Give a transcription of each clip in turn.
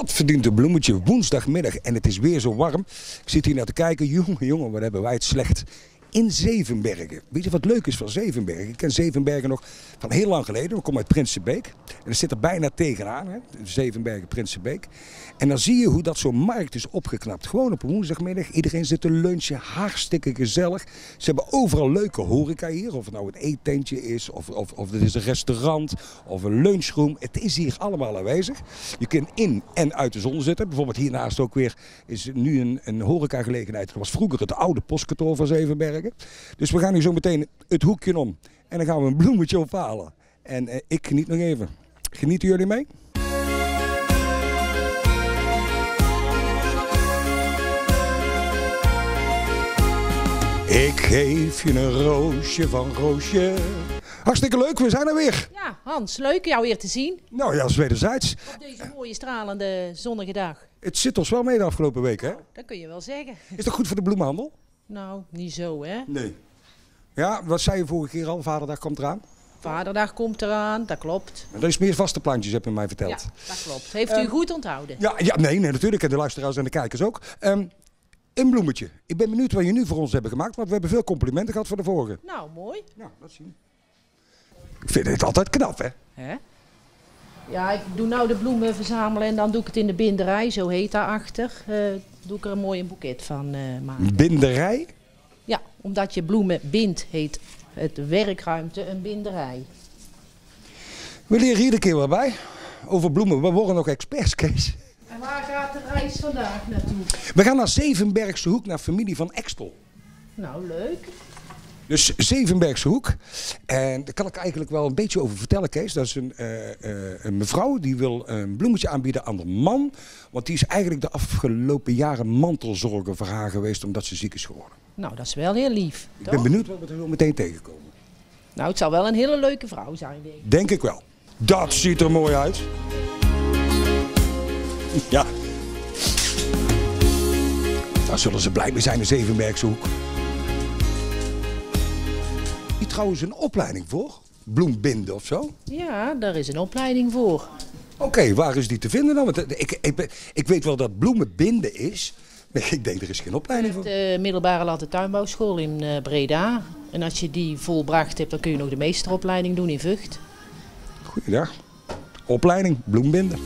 Dat verdient een bloemetje woensdagmiddag en het is weer zo warm. Ik zit hier naar te kijken. Jongen, jongen, wat hebben wij het slecht. In Zevenbergen. Weet je wat leuk is van Zevenbergen? Ik ken Zevenbergen nog van heel lang geleden. We komen uit Prinsenbeek. En dat zit er bijna tegenaan. Hè? Zevenbergen, Prinsenbeek. En dan zie je hoe dat zo'n markt is opgeknapt. Gewoon op een woensdagmiddag. Iedereen zit te lunchen. Hartstikke gezellig. Ze hebben overal leuke horeca hier. Of het nou een eetentje is. Of, of, of het is een restaurant. Of een lunchroom. Het is hier allemaal aanwezig. Je kunt in en uit de zon zitten. Bijvoorbeeld hiernaast ook weer is nu een, een horecagelegenheid. Dat was vroeger het oude postkantoor van Zevenbergen. Dus we gaan nu zo meteen het hoekje om. En dan gaan we een bloemetje ophalen. En eh, ik geniet nog even. Genieten jullie mee? Ik geef je een roosje van Roosje. Hartstikke leuk, we zijn er weer. Ja, Hans, leuk jou weer te zien Nou ja, is wederzijds. op deze mooie stralende zonnige dag. Het zit ons wel mee de afgelopen week, hè? Dat kun je wel zeggen. Is dat goed voor de bloemenhandel? Nou, niet zo hè. Nee. Ja, wat zei je vorige keer al? Vaderdag komt eraan. Vaderdag komt eraan, dat klopt. Er is meer vaste plantjes, heb je mij Ja, verteld. dat klopt. Heeft u Ehm, goed onthouden? Ja, ja nee, nee, natuurlijk. En de luisteraars en de kijkers ook. Ehm, een bloemetje. Ik ben benieuwd wat je nu voor ons hebben gemaakt, want we hebben veel complimenten gehad voor de vorige. Nou, mooi. Ja, dat zien. Ik vind het altijd knap, hè? Hè? Ja, ik doe nou de bloemen verzamelen en dan doe ik het in de binderij, zo heet dat achter. Eh, doe ik er een mooi een boeket van eh, maken. Binderij. Ja, omdat je bloemen bindt, heet het werkruimte een binderij. We leren iedere keer wat bij. Over bloemen. We worden nog experts, Kees. En waar gaat de reis vandaag naartoe? We gaan naar Zevenbergse Hoek, naar familie van Extel. Nou, leuk. Dus Zevenbergse Hoek. En daar kan ik eigenlijk wel een beetje over vertellen, Kees. Dat is een, eh, een mevrouw die wil een bloemetje aanbieden aan de man. Want die is eigenlijk de afgelopen jaren mantelzorger voor haar geweest omdat ze ziek is geworden. Nou, dat is wel heel lief. Ik toch? ben benieuwd wat we er zo meteen tegenkomen. Nou, het zal wel een hele leuke vrouw zijn, denk ik. Denk ik wel. Dat ziet er mooi uit. Ja. Daar zullen ze blij mee zijn in Zevenbergse Hoek. Hier trouwens een opleiding voor? Bloembinden of zo? Ja, daar is een opleiding voor. Oké, waar is die te vinden dan? Want eh, ik, ik, ik weet wel dat bloemen binden is. Maar ik denk er is geen opleiding voor. De middelbare latte tuinbouwschool in eh, Breda. En als je die volbracht hebt, dan kun je nog de meesteropleiding doen in Vught. Goeiedag. Opleiding, bloembinden.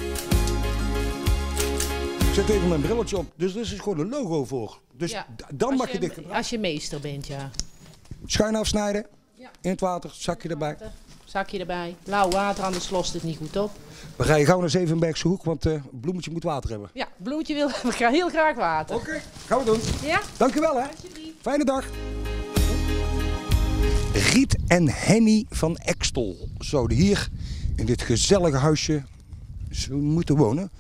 Ik zet even mijn brilletje op. Dus er is gewoon een logo voor. Dus Ja, dan mag je dit gebruiken. Als je meester bent, ja. Schuin afsnijden. Ja. In het water, zakje erbij. Zakje erbij. Lauw water, anders lost het niet goed op. We rijden gauw naar Zevenbergse Hoek, want eh bloemetje moet water hebben. Ja, bloemetje wil we gaan heel graag water. Oké, gaan we doen. Ja, Dankjewel hè. Fijne dag. Riet en Henny van Extel zouden hier in dit gezellige huisje moeten wonen.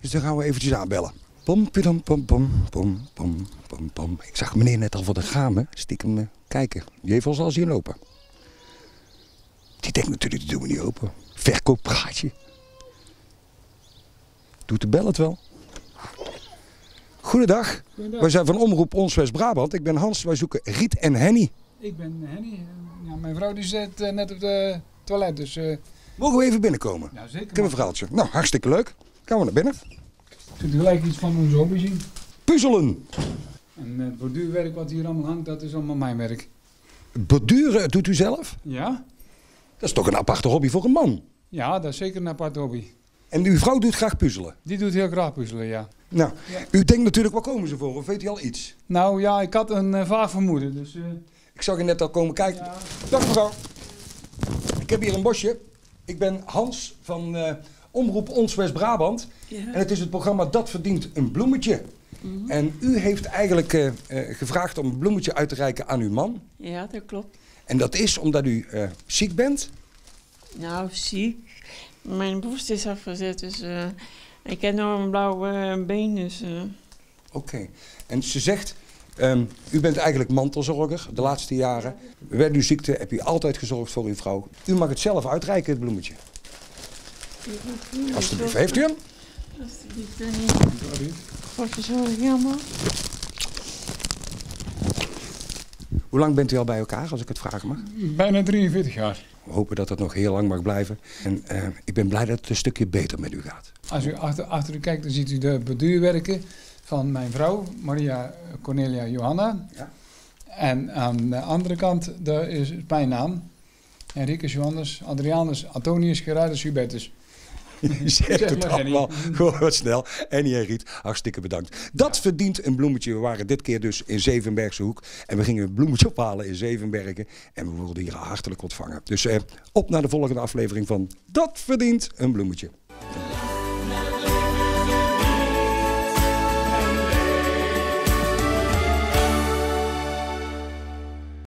Dus dan gaan we eventjes aanbellen. Pom, pom, pom, pom, pom, pom, pom. Ik zag meneer net al voor de ramen stiekem eh, kijken. Die heeft ons al zien lopen. Die denkt natuurlijk, die doen we niet open. Verkooppraatje. Doet de bel het wel? Goedendag. Wij zijn van Omroep Ons West-Brabant. Ik ben Hans. Wij zoeken Riet en Henny. Ik ben Henny. Ja, mijn vrouw die zit eh, net op de toilet, dus eh Mogen we even binnenkomen? ja, Ik zeker. heb een verhaaltje. Nou, hartstikke leuk. Gaan we naar binnen. Zult u gelijk iets van onze hobby zien. Puzzelen. En het borduurwerk wat hier allemaal hangt, dat is allemaal mijn werk. Borduren doet u zelf? Ja? Dat is toch een aparte hobby voor een man. Ja, dat is zeker een aparte hobby. En uw vrouw doet graag puzzelen. Die doet heel graag puzzelen, ja. Nou, Ja. u denkt natuurlijk, waar komen ze voor? Of weet u al iets? Nou ja, ik had een eh, vaag vermoeden, dus... eh, Ik zag je net al komen kijken. ja. Dag mevrouw. Ik heb hier een bosje. Ik ben Hans van eh, Omroep Ons West-Brabant. En het is het programma Dat Verdient een Bloemetje. En u heeft eigenlijk eh, eh, gevraagd om een bloemetje uit te reiken aan uw man. Ja, dat klopt. En dat is omdat u eh, ziek bent. Nou, ziek. Mijn borst is afgezet, dus eh, ik heb nog een blauw eh, been, dus... eh, Oké. En ze zegt, ehm, u bent eigenlijk mantelzorger de laatste jaren. Bij uw ziekte heb u altijd gezorgd voor uw vrouw. U mag het zelf uitreiken, het bloemetje. Alsjeblieft, heeft u hem? Alsjeblieft, ik allemaal? Hoe lang bent u al bij elkaar, als ik het vragen mag? Bijna 43 jaar. We hopen dat het nog heel lang mag blijven. En eh, ik ben blij dat het een stukje beter met u gaat. Als u achter, achter u kijkt, dan ziet u de borduurwerken van mijn vrouw, Maria Cornelia Johanna. Ja. En aan de andere kant, daar is mijn naam. Enricus Johannes, Adrianus, Antonius, Gerardus, Hubertus. Je zegt Zeg het allemaal gewoon wat snel. En jij Riet, hartstikke bedankt. Dat verdient een bloemetje. We waren dit keer dus in Zevenbergse Hoek. En we gingen een bloemetje ophalen in Zevenbergen. En we worden hier hartelijk ontvangen. Dus eh, op naar de volgende aflevering van Dat verdient een bloemetje.